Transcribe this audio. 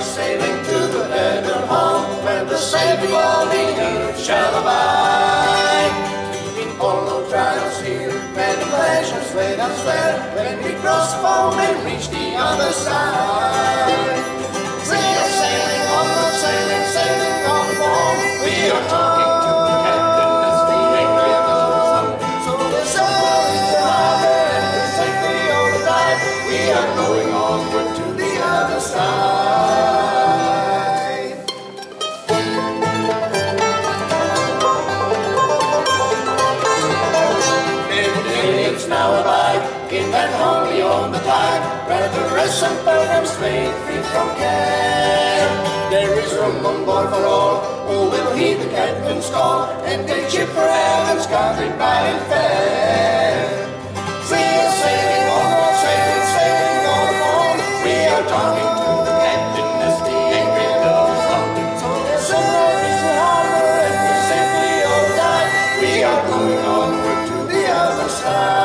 sailing to the better home, where the Savior all the earth shall abide. In hollow trials here, many pleasures wait us there, when we cross home and reach the other side. Sailing sailing, sailing on we are talking to the captain as anchor goes. So the the and the safety all we are going. only on the tide where the rest and pilgrims made free from care. There is room on board for all oh, who will heed the captain's call and take ship for Ellen's country by and fair. Sail, sailing on, sailing, sailing on, on. We are talking to the captain as the angry billows on. So there's a reach the harbor and we safely all die. We are going onward to the other side.